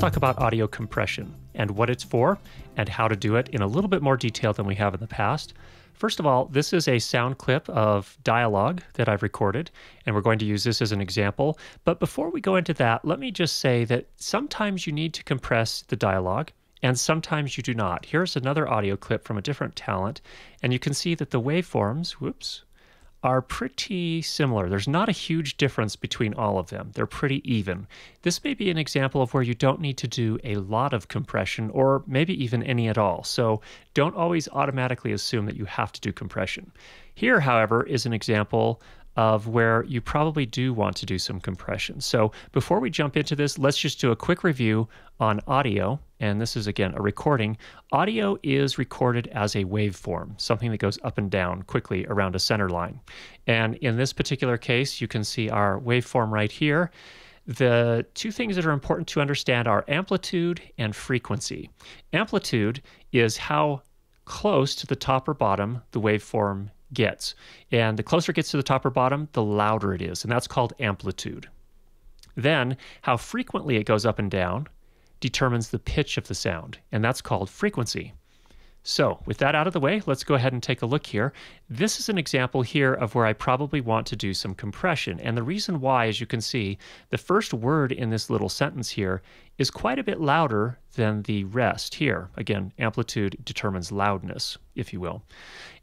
talk about audio compression and what it's for and how to do it in a little bit more detail than we have in the past. First of all, this is a sound clip of dialogue that I've recorded, and we're going to use this as an example. But before we go into that, let me just say that sometimes you need to compress the dialogue, and sometimes you do not. Here's another audio clip from a different talent, and you can see that the waveforms, whoops, are pretty similar. There's not a huge difference between all of them. They're pretty even. This may be an example of where you don't need to do a lot of compression or maybe even any at all. So don't always automatically assume that you have to do compression. Here, however, is an example of where you probably do want to do some compression. So before we jump into this, let's just do a quick review on audio. And this is again a recording. Audio is recorded as a waveform, something that goes up and down quickly around a center line. And in this particular case, you can see our waveform right here. The two things that are important to understand are amplitude and frequency. Amplitude is how close to the top or bottom the waveform gets. And the closer it gets to the top or bottom, the louder it is, and that's called amplitude. Then, how frequently it goes up and down determines the pitch of the sound, and that's called frequency. So, with that out of the way, let's go ahead and take a look here. This is an example here of where I probably want to do some compression. And the reason why, as you can see, the first word in this little sentence here is quite a bit louder than the rest here. Again, amplitude determines loudness, if you will.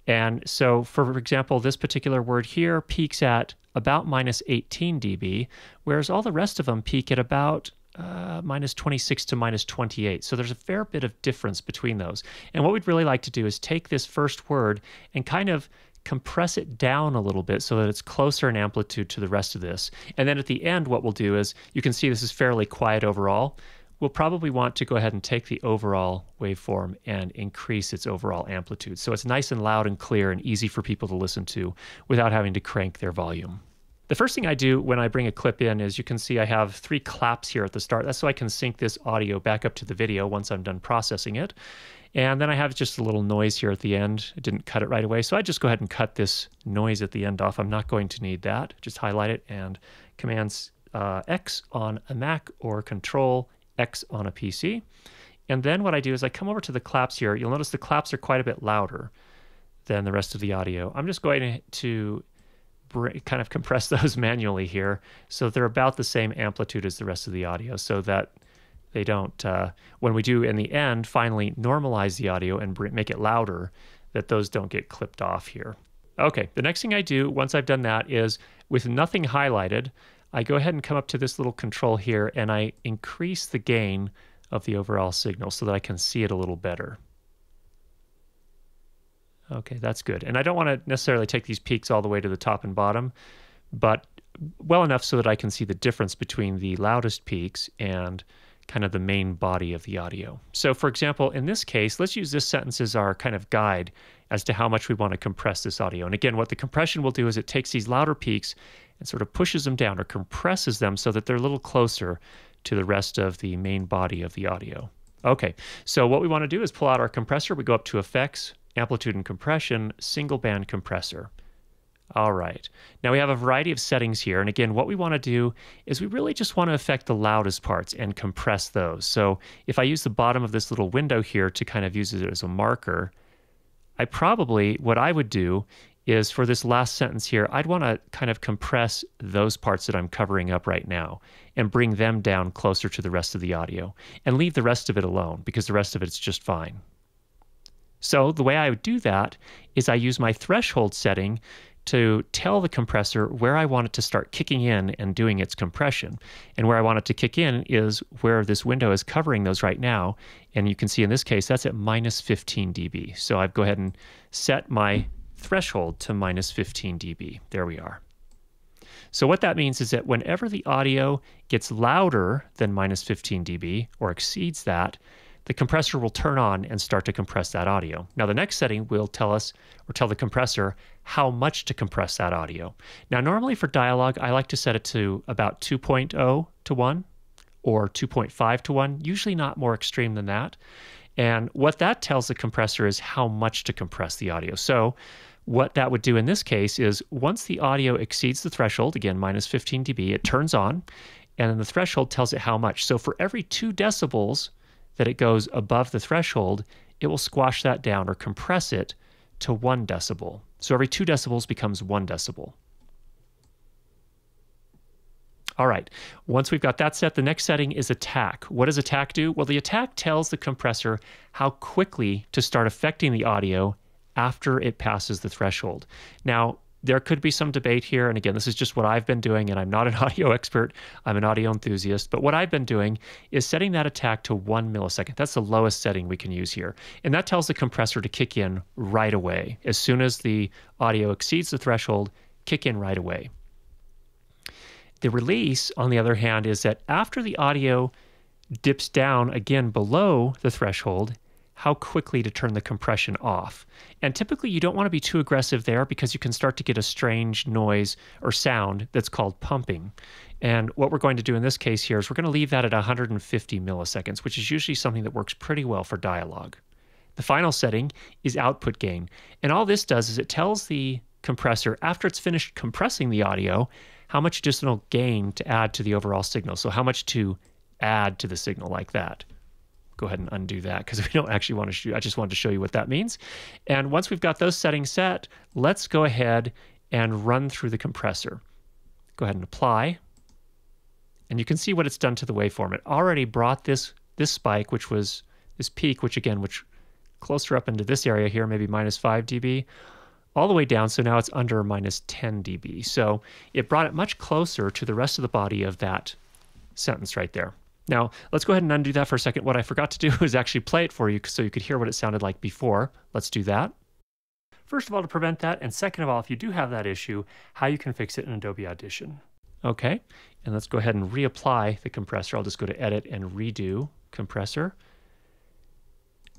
And so, for example, this particular word here peaks at about minus 18 dB, whereas all the rest of them peak at about uh, minus 26 to minus 28. So there's a fair bit of difference between those. And what we'd really like to do is take this first word and kind of compress it down a little bit so that it's closer in amplitude to the rest of this. And then at the end, what we'll do is you can see this is fairly quiet overall we'll probably want to go ahead and take the overall waveform and increase its overall amplitude. So it's nice and loud and clear and easy for people to listen to without having to crank their volume. The first thing I do when I bring a clip in is you can see I have three claps here at the start. That's so I can sync this audio back up to the video once I'm done processing it. And then I have just a little noise here at the end. I didn't cut it right away. So I just go ahead and cut this noise at the end off. I'm not going to need that. Just highlight it and Commands uh, X on a Mac or Control X on a PC. And then what I do is I come over to the claps here. You'll notice the claps are quite a bit louder than the rest of the audio. I'm just going to kind of compress those manually here so they're about the same amplitude as the rest of the audio so that they don't, uh, when we do in the end finally normalize the audio and make it louder, that those don't get clipped off here. Okay, the next thing I do once I've done that is with nothing highlighted, I go ahead and come up to this little control here and I increase the gain of the overall signal so that I can see it a little better. Okay, that's good. And I don't want to necessarily take these peaks all the way to the top and bottom, but well enough so that I can see the difference between the loudest peaks and kind of the main body of the audio. So for example, in this case, let's use this sentence as our kind of guide as to how much we want to compress this audio. And again, what the compression will do is it takes these louder peaks and sort of pushes them down or compresses them so that they're a little closer to the rest of the main body of the audio. Okay, so what we want to do is pull out our compressor. We go up to Effects, Amplitude and Compression, Single Band Compressor. All right. Now we have a variety of settings here. And again, what we want to do is we really just want to affect the loudest parts and compress those. So if I use the bottom of this little window here to kind of use it as a marker, I probably, what I would do is for this last sentence here, I'd want to kind of compress those parts that I'm covering up right now and bring them down closer to the rest of the audio and leave the rest of it alone because the rest of it's just fine. So the way I would do that is I use my threshold setting to tell the compressor where I want it to start kicking in and doing its compression. And where I want it to kick in is where this window is covering those right now. And you can see in this case, that's at minus 15 dB. So I've go ahead and set my threshold to minus 15 dB. There we are. So what that means is that whenever the audio gets louder than minus 15 dB or exceeds that, the compressor will turn on and start to compress that audio. Now the next setting will tell us or tell the compressor how much to compress that audio. Now normally for dialogue, I like to set it to about 2.0 to 1 or 2.5 to 1, usually not more extreme than that. And what that tells the compressor is how much to compress the audio. So what that would do in this case is once the audio exceeds the threshold, again, minus 15 dB, it turns on and then the threshold tells it how much. So for every two decibels that it goes above the threshold, it will squash that down or compress it to one decibel. So every two decibels becomes one decibel. All right, once we've got that set, the next setting is attack. What does attack do? Well, the attack tells the compressor how quickly to start affecting the audio after it passes the threshold. Now, there could be some debate here. And again, this is just what I've been doing, and I'm not an audio expert. I'm an audio enthusiast. But what I've been doing is setting that attack to one millisecond. That's the lowest setting we can use here. And that tells the compressor to kick in right away. As soon as the audio exceeds the threshold, kick in right away. The release, on the other hand, is that after the audio dips down again below the threshold, how quickly to turn the compression off. And typically, you don't want to be too aggressive there because you can start to get a strange noise or sound that's called pumping. And what we're going to do in this case here is we're going to leave that at 150 milliseconds, which is usually something that works pretty well for dialogue. The final setting is output gain. And all this does is it tells the compressor, after it's finished compressing the audio, how much additional gain to add to the overall signal. So, how much to add to the signal like that go ahead and undo that because we don't actually want to shoot. I just wanted to show you what that means. And once we've got those settings set, let's go ahead and run through the compressor. Go ahead and apply. And you can see what it's done to the waveform. It already brought this this spike, which was this peak, which again, which closer up into this area here, maybe minus 5 dB, all the way down. So now it's under minus 10 dB. So it brought it much closer to the rest of the body of that sentence right there. Now, let's go ahead and undo that for a second. What I forgot to do is actually play it for you so you could hear what it sounded like before. Let's do that. First of all, to prevent that, and second of all, if you do have that issue, how you can fix it in Adobe Audition. Okay, and let's go ahead and reapply the compressor. I'll just go to Edit and Redo Compressor.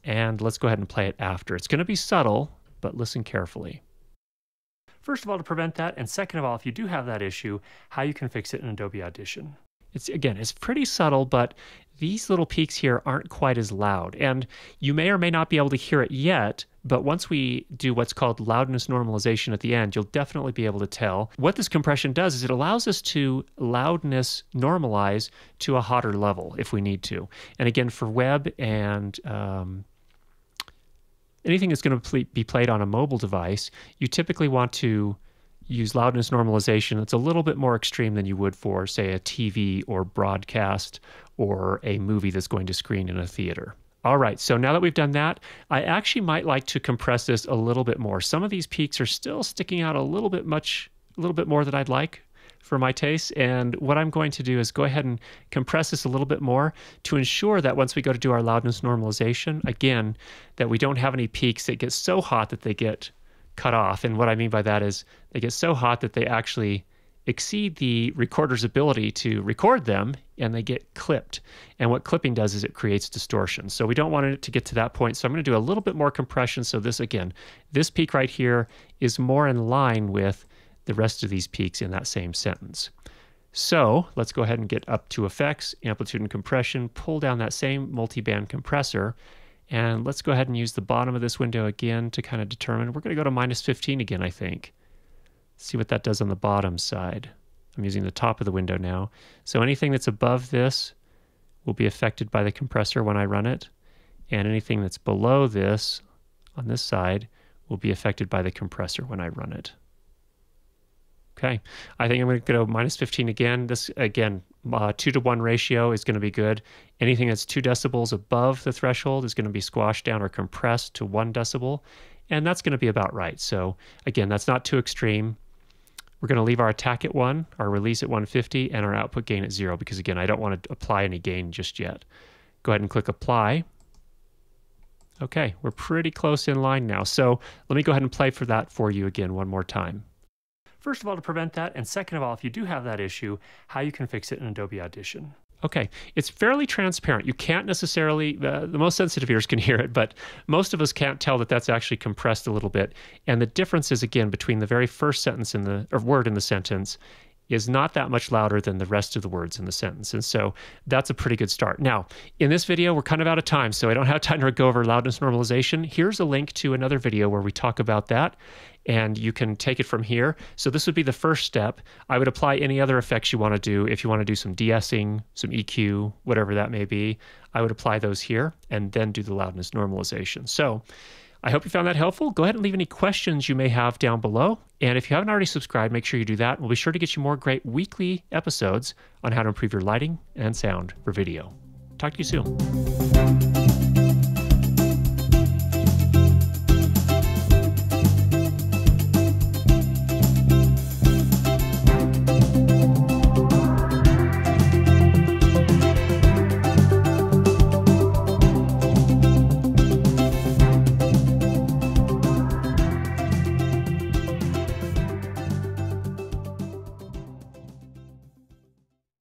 And let's go ahead and play it after. It's going to be subtle, but listen carefully. First of all, to prevent that, and second of all, if you do have that issue, how you can fix it in Adobe Audition. It's again, it's pretty subtle, but these little peaks here aren't quite as loud. And you may or may not be able to hear it yet, but once we do what's called loudness normalization at the end, you'll definitely be able to tell. What this compression does is it allows us to loudness normalize to a hotter level if we need to. And again, for web and um, anything that's going to be played on a mobile device, you typically want to use loudness normalization that's a little bit more extreme than you would for, say, a TV or broadcast or a movie that's going to screen in a theater. All right, so now that we've done that, I actually might like to compress this a little bit more. Some of these peaks are still sticking out a little bit much, a little bit more than I'd like for my taste. And what I'm going to do is go ahead and compress this a little bit more to ensure that once we go to do our loudness normalization, again, that we don't have any peaks that get so hot that they get cut off. And what I mean by that is they get so hot that they actually exceed the recorder's ability to record them and they get clipped. And what clipping does is it creates distortion. So we don't want it to get to that point. So I'm going to do a little bit more compression. So this again, this peak right here is more in line with the rest of these peaks in that same sentence. So let's go ahead and get up to effects, amplitude and compression, pull down that same multi-band compressor, and let's go ahead and use the bottom of this window again to kind of determine. We're going to go to minus 15 again, I think. See what that does on the bottom side. I'm using the top of the window now. So anything that's above this will be affected by the compressor when I run it. And anything that's below this on this side will be affected by the compressor when I run it. Okay, I think I'm going to go minus 15 again. This, again, uh, two to one ratio is going to be good. Anything that's two decibels above the threshold is going to be squashed down or compressed to one decibel. And that's going to be about right. So again, that's not too extreme. We're going to leave our attack at one, our release at 150, and our output gain at zero, because again, I don't want to apply any gain just yet. Go ahead and click apply. Okay, we're pretty close in line now. So let me go ahead and play for that for you again one more time. First of all, to prevent that, and second of all, if you do have that issue, how you can fix it in Adobe Audition. Okay, it's fairly transparent. You can't necessarily, uh, the most sensitive ears can hear it, but most of us can't tell that that's actually compressed a little bit. And the difference is, again, between the very first sentence in the, or word in the sentence is not that much louder than the rest of the words in the sentence. And so that's a pretty good start. Now, in this video, we're kind of out of time, so I don't have time to go over loudness normalization. Here's a link to another video where we talk about that and you can take it from here. So this would be the first step. I would apply any other effects you want to do. If you want to do some de-essing, some EQ, whatever that may be, I would apply those here and then do the loudness normalization. So I hope you found that helpful. Go ahead and leave any questions you may have down below. And if you haven't already subscribed, make sure you do that. We'll be sure to get you more great weekly episodes on how to improve your lighting and sound for video. Talk to you soon.